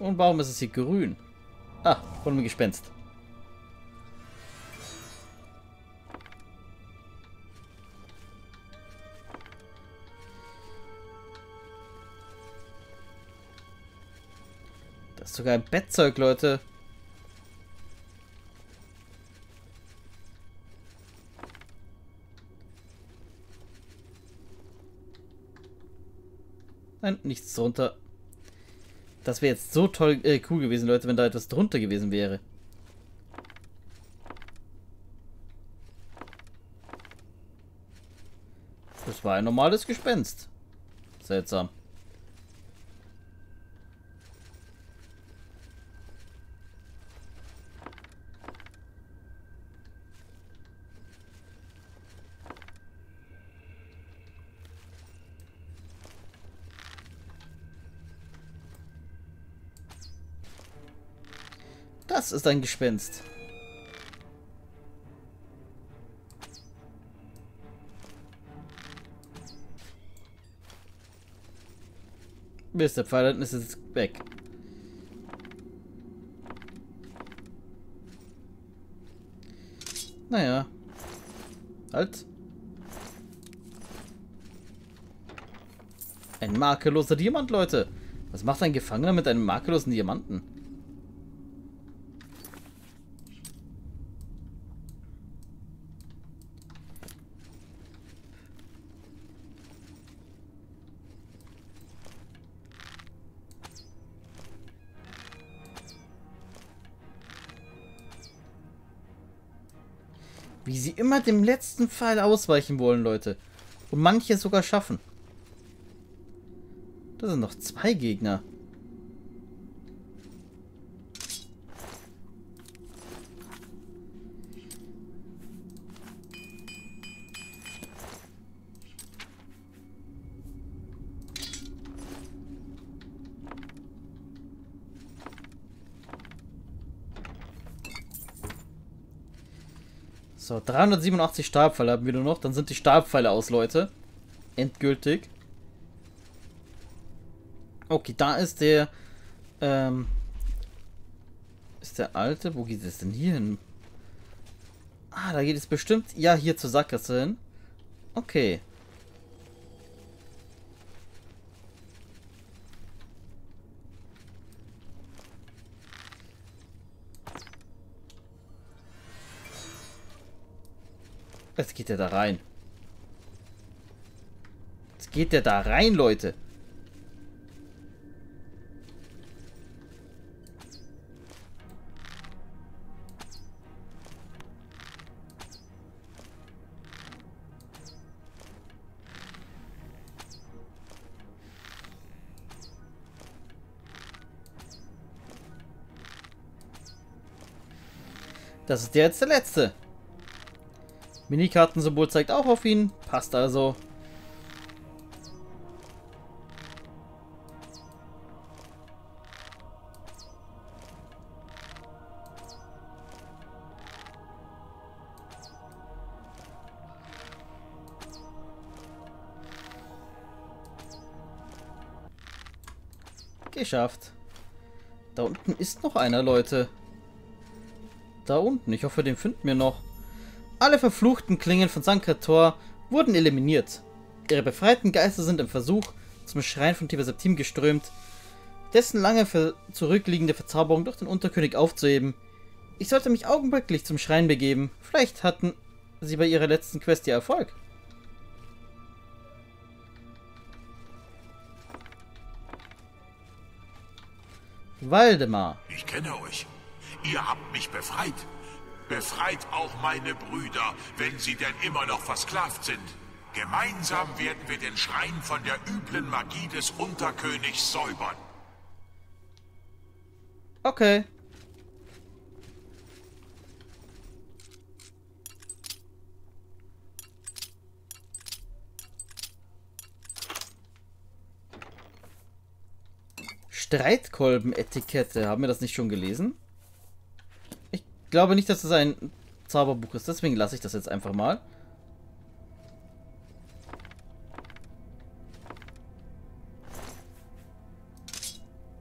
Und warum ist es hier grün? Ah, von einem Gespenst. Das ist sogar ein Bettzeug, Leute. Nein, nichts drunter. Das wäre jetzt so toll, äh, cool gewesen, Leute, wenn da etwas drunter gewesen wäre. Das war ein normales Gespenst. Seltsam. Das ist ein Gespenst. Mist, der Pfeil ist jetzt weg. Naja. Halt. Ein makelloser Diamant, Leute. Was macht ein Gefangener mit einem makellosen Diamanten? Wie sie immer dem letzten Pfeil ausweichen wollen, Leute. Und manche sogar schaffen. Das sind noch zwei Gegner. So, 387 Stabpfeile haben wir nur noch. Dann sind die Stabpfeile aus, Leute. Endgültig. Okay, da ist der... Ähm, ist der alte? Wo geht es denn hier hin? Ah, da geht es bestimmt... Ja, hier zur Sackgasse hin. Okay. Jetzt geht er da rein. Jetzt geht der da rein, Leute. Das ist jetzt der letzte. Minikartensymbol zeigt auch auf ihn. Passt also. Geschafft. Da unten ist noch einer, Leute. Da unten. Ich hoffe, den finden wir noch. Alle verfluchten Klingen von Sankrator wurden eliminiert. Ihre befreiten Geister sind im Versuch zum Schrein von Tiber Septim geströmt, dessen lange zurückliegende Verzauberung durch den Unterkönig aufzuheben. Ich sollte mich augenblicklich zum Schrein begeben. Vielleicht hatten sie bei ihrer letzten Quest ja Erfolg. Waldemar. Ich kenne euch. Ihr habt mich befreit. Befreit auch meine Brüder, wenn sie denn immer noch versklavt sind. Gemeinsam werden wir den Schrein von der üblen Magie des Unterkönigs säubern. Okay. Streitkolben-Etikette. Haben wir das nicht schon gelesen? Glaube nicht, dass es ein Zauberbuch ist. Deswegen lasse ich das jetzt einfach mal.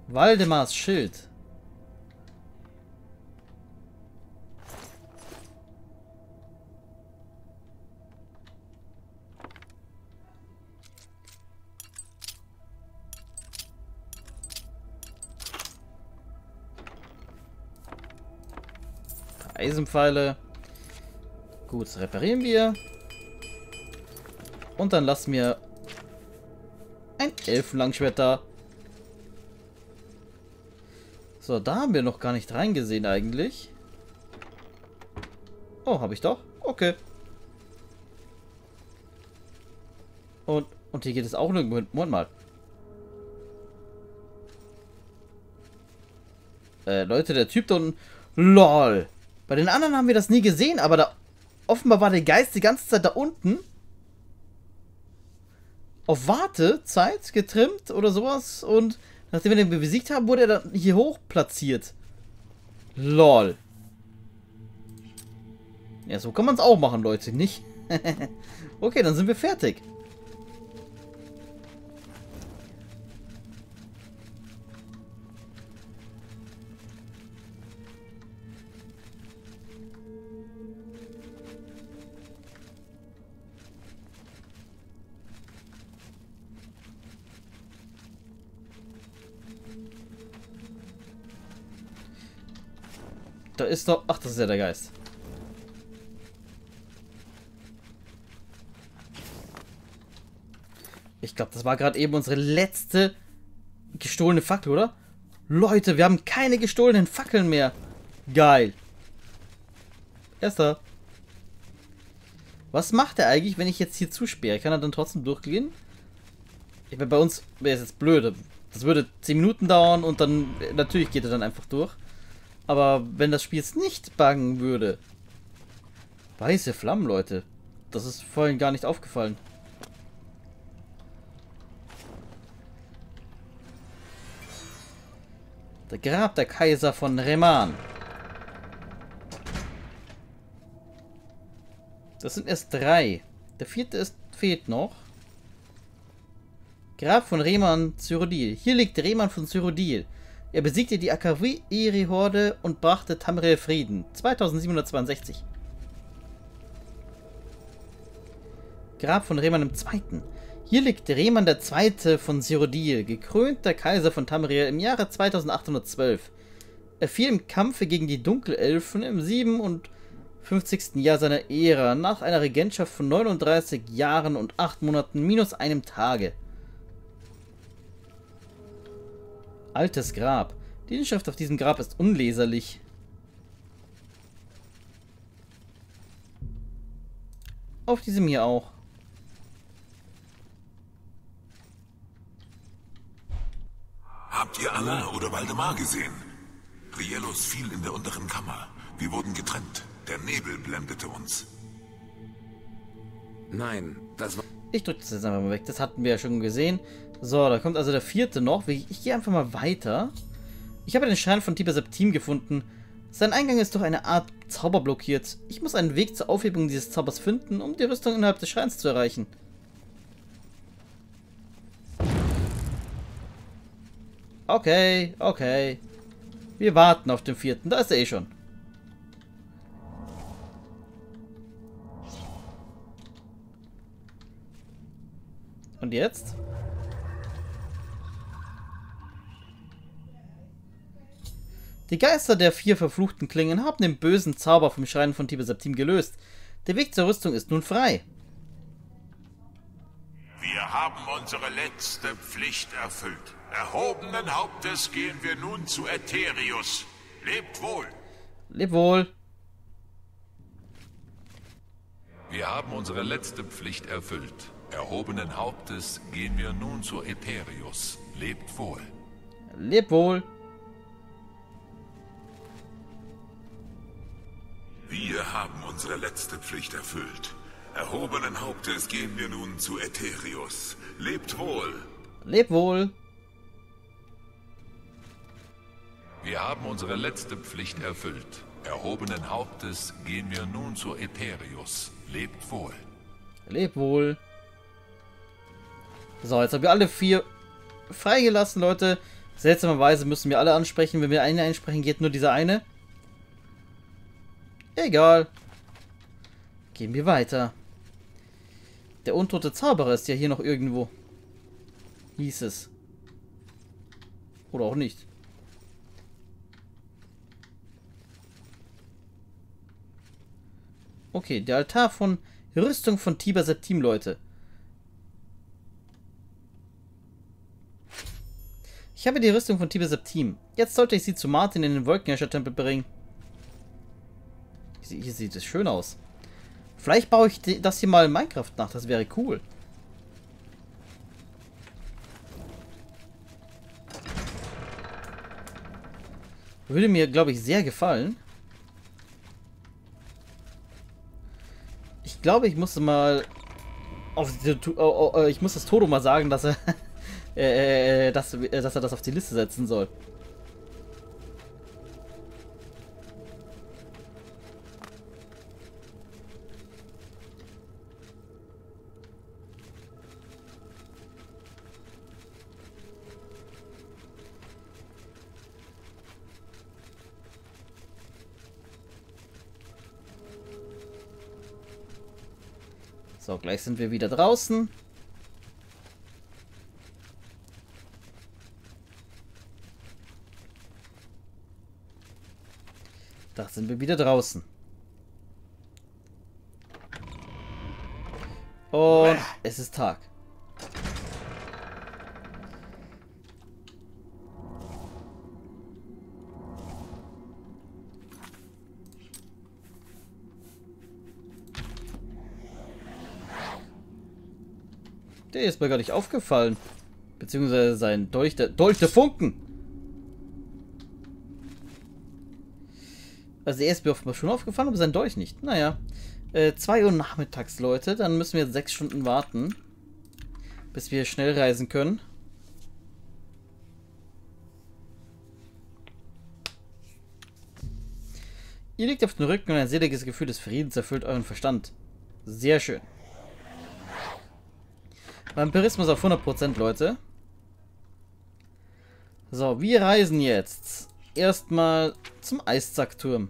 Waldemars Schild. Eisenpfeile. Gut, reparieren wir. Und dann lassen wir ein Elfenlangschwert da. So, da haben wir noch gar nicht reingesehen eigentlich. Oh, habe ich doch? Okay. Und, und hier geht es auch nirgendwo hin. Moment mal. Äh, Leute, der Typ da unten... LOL. Bei den anderen haben wir das nie gesehen, aber da offenbar war der Geist die ganze Zeit da unten. Auf Wartezeit getrimmt oder sowas. Und nachdem wir den besiegt haben, wurde er dann hier hoch platziert. Lol. Ja, so kann man es auch machen, Leute, nicht? okay, dann sind wir fertig. Da ist doch... Ach, das ist ja der Geist. Ich glaube, das war gerade eben unsere letzte gestohlene Fackel, oder? Leute, wir haben keine gestohlenen Fackeln mehr. Geil. Erster. Was macht er eigentlich, wenn ich jetzt hier zusperre? Kann er dann trotzdem durchgehen? Ich meine, bei uns wäre es jetzt blöd. Das würde 10 Minuten dauern und dann... Natürlich geht er dann einfach durch. Aber wenn das Spiel jetzt nicht buggen würde. Weiße Flammen, Leute. Das ist vorhin gar nicht aufgefallen. Der Grab der Kaiser von Reman. Das sind erst drei. Der vierte ist, fehlt noch. Grab von Reman Cyrodiil. Hier liegt Reman von Cyrodiil. Er besiegte die Akaviri-Horde und brachte Tamriel Frieden. 2762. Grab von Rehman II. Hier liegt Rehman II. von Cyrodiil, gekrönter Kaiser von Tamriel im Jahre 2812. Er fiel im Kampfe gegen die Dunkelelfen im 57. Jahr seiner Ära, nach einer Regentschaft von 39 Jahren und 8 Monaten minus einem Tage. Altes Grab. Die Inschrift auf diesem Grab ist unleserlich. Auf diesem hier auch. Habt ihr Anna oder Waldemar gesehen? Rielos fiel in der unteren Kammer. Wir wurden getrennt. Der Nebel blendete uns. Nein, das war... Ich drücke das jetzt einfach mal weg. Das hatten wir ja schon gesehen. So, da kommt also der vierte noch. Ich, gehe einfach mal weiter. Ich habe den Schein von Tiber Septim gefunden. Sein Eingang ist durch eine Art Zauber blockiert. Ich muss einen Weg zur Aufhebung dieses Zaubers finden, um die Rüstung innerhalb des Schreins zu erreichen. Okay, okay. Wir warten auf den vierten. Da ist er eh schon. Und jetzt? Die Geister der vier verfluchten Klingen haben den bösen Zauber vom Schrein von Tiber Septim gelöst. Der Weg zur Rüstung ist nun frei. Wir haben unsere letzte Pflicht erfüllt. Erhobenen Hauptes gehen wir nun zu Ätherius. Lebt wohl. Leb wohl. Wir haben unsere letzte Pflicht erfüllt. Erhobenen Hauptes gehen wir nun zu Ätherius. Lebt wohl. Leb wohl. Wir haben unsere letzte Pflicht erfüllt. Erhobenen Hauptes gehen wir nun zu Ätherius. Lebt wohl. Leb wohl. Wir haben unsere letzte Pflicht erfüllt. Erhobenen Hauptes gehen wir nun zu Ätherius. Lebt wohl. Leb wohl. So, jetzt haben wir alle vier freigelassen, Leute. Seltsamerweise müssen wir alle ansprechen. Wenn wir eine einsprechen, geht nur dieser eine. Egal. Gehen wir weiter. Der untote Zauberer ist ja hier noch irgendwo. Hieß es. Oder auch nicht. Okay, der Altar von Rüstung von Tiber Septim, Leute. Ich habe die Rüstung von Tiber Septim. Jetzt sollte ich sie zu Martin in den Wolkenherrscher-Tempel bringen. Hier sieht es schön aus. Vielleicht baue ich das hier mal in Minecraft nach. Das wäre cool. Würde mir, glaube ich, sehr gefallen. Ich glaube, ich musste mal auf die, oh, oh, ich muss das Toto mal sagen, dass er, äh, dass, dass er das auf die Liste setzen soll. So, gleich sind wir wieder draußen. Da sind wir wieder draußen. Und es ist Tag. Der ist mir gar nicht aufgefallen. Beziehungsweise sein Dolch der, Dolch der Funken. Also er ist mir offenbar schon aufgefallen, aber sein Dolch nicht. Naja. Äh, 2 Uhr nachmittags, Leute. Dann müssen wir jetzt 6 Stunden warten. Bis wir schnell reisen können. Ihr liegt auf dem Rücken und ein seliges Gefühl des Friedens erfüllt euren Verstand. Sehr schön. Vampirismus auf 100%, Leute. So, wir reisen jetzt erstmal zum Eiszackturm.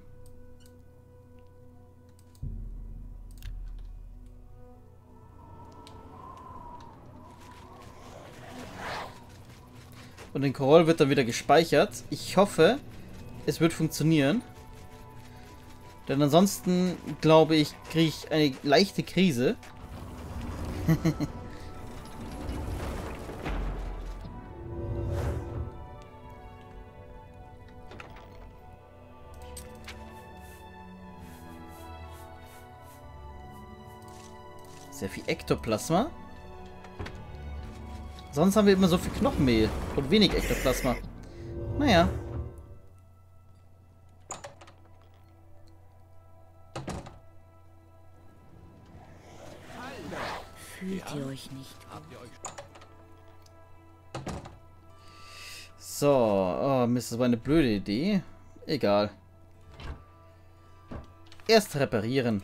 Und den Coroll wird dann wieder gespeichert. Ich hoffe, es wird funktionieren. Denn ansonsten, glaube ich, kriege ich eine leichte Krise. Sehr viel Ektoplasma. Sonst haben wir immer so viel Knochenmehl und wenig Ektoplasma. Naja. Fühlt ihr euch nicht? So, oh Mist, das war eine blöde Idee. Egal. Erst reparieren.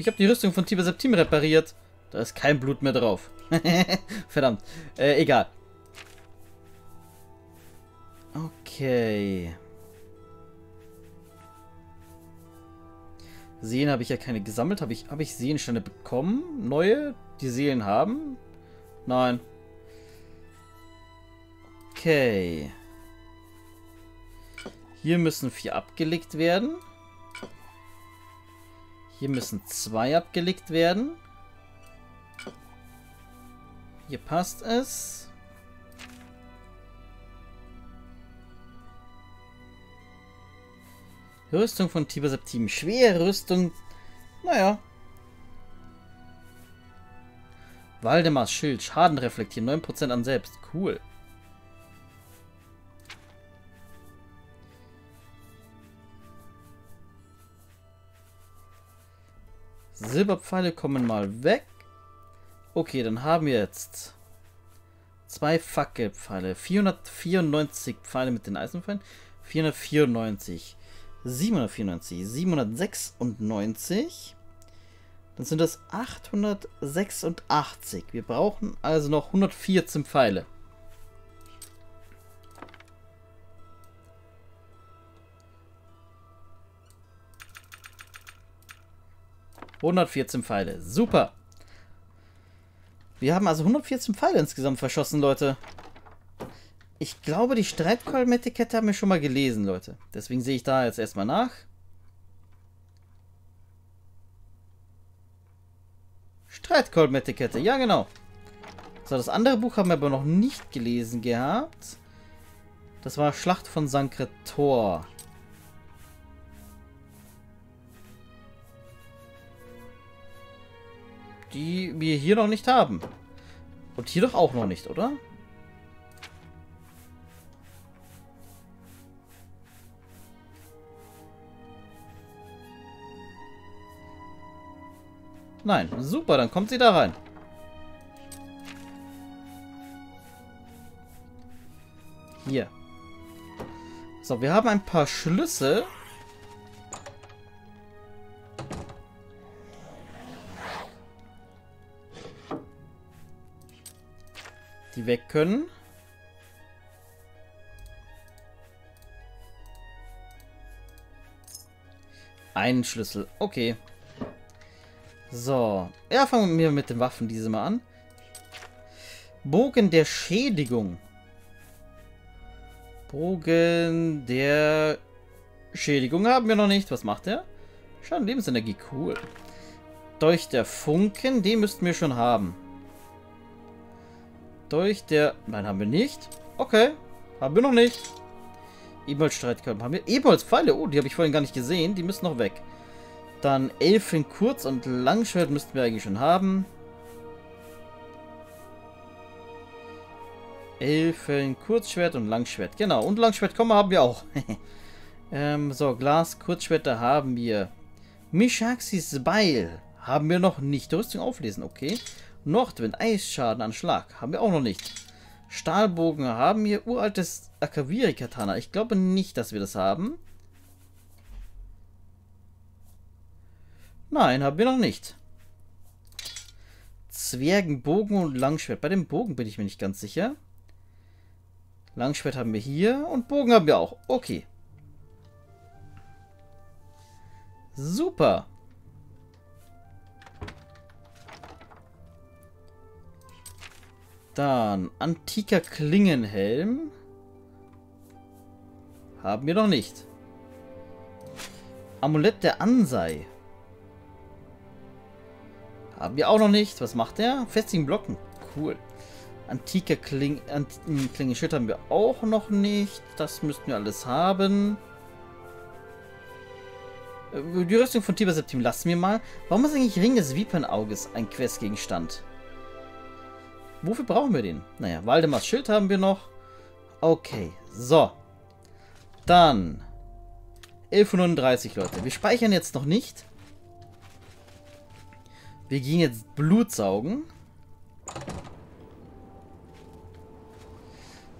Ich habe die Rüstung von Tiber Septim repariert. Da ist kein Blut mehr drauf. Verdammt. Äh, egal. Okay. Seelen habe ich ja keine gesammelt. Habe ich, hab ich Seelensteine bekommen? Neue? Die Seelen haben? Nein. Okay. Hier müssen vier abgelegt werden. Hier müssen zwei abgelegt werden. Hier passt es. Rüstung von Tiber Septim. Schwere Rüstung. Naja. Waldemars Schild. Schaden reflektieren. 9% an selbst. Cool. Silberpfeile kommen mal weg. Okay, dann haben wir jetzt zwei Fackelpfeile. 494 Pfeile mit den Eisenpfeilen. 494. 794. 796. Dann sind das 886. Wir brauchen also noch 114 Pfeile. ...114 Pfeile. Super. Wir haben also 114 Pfeile insgesamt verschossen, Leute. Ich glaube, die Streitkolben-Etikette haben wir schon mal gelesen, Leute. Deswegen sehe ich da jetzt erstmal nach. Streitkolben-Etikette, ja genau. So, das andere Buch haben wir aber noch nicht gelesen gehabt. Das war Schlacht von Sankretor. Die wir hier noch nicht haben. Und hier doch auch noch nicht, oder? Nein, super, dann kommt sie da rein. Hier. So, wir haben ein paar Schlüssel. Die weg können. Einen Schlüssel. Okay. So. Ja, fangen wir mit den Waffen diese mal an. Bogen der Schädigung. Bogen der Schädigung haben wir noch nicht. Was macht der? Schaden Lebensenergie. Cool. Dolch der Funken. Den müssten wir schon haben. Dolch der... Nein, haben wir nicht. Okay. Haben wir noch nicht. Ebolz-Streitkörper haben wir. Ebolz-Pfeile. Oh, die habe ich vorhin gar nicht gesehen. Die müssen noch weg. Dann Elfen Kurz- und Langschwert müssten wir eigentlich schon haben. Elfen Kurzschwert und Langschwert. Genau, und Langschwert kommen haben wir auch. ähm, so, Glas Kurzschwerter haben wir. Mishaxis Beil haben wir noch nicht. Rüstung auflesen, okay. Nordwind, Eisschaden an Schlag haben wir auch noch nicht. Stahlbogen haben wir. Uraltes Akaviri-Katana. Ich glaube nicht, dass wir das haben. Nein, haben wir noch nicht. Zwergenbogen und Langschwert. Bei dem Bogen bin ich mir nicht ganz sicher. Langschwert haben wir hier und Bogen haben wir auch. Okay. Super. Dann antiker Klingenhelm. Haben wir noch nicht. Amulett der Ansei. Haben wir auch noch nicht. Was macht der? Festigen Blocken. Cool. Antike Kling Ant hm, Klingenschild haben wir auch noch nicht. Das müssten wir alles haben. Äh, die Rüstung von Tiber Septim lassen wir mal. Warum ist eigentlich Ring des Vipernauges ein Questgegenstand? Wofür brauchen wir den? Naja, Waldemars Schild haben wir noch. Okay, so. Dann 1139, Leute. Wir speichern jetzt noch nicht. Wir gehen jetzt Blut saugen.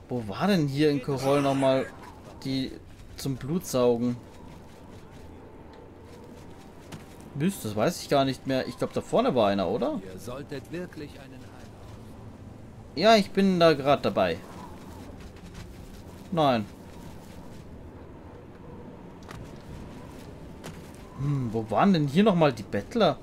Wo war denn hier in Korol nochmal die zum Blutsaugen? Mist, das weiß ich gar nicht mehr. Ich glaube, da vorne war einer, oder? Ja, ich bin da gerade dabei. Nein. Hm, wo waren denn hier nochmal die Bettler?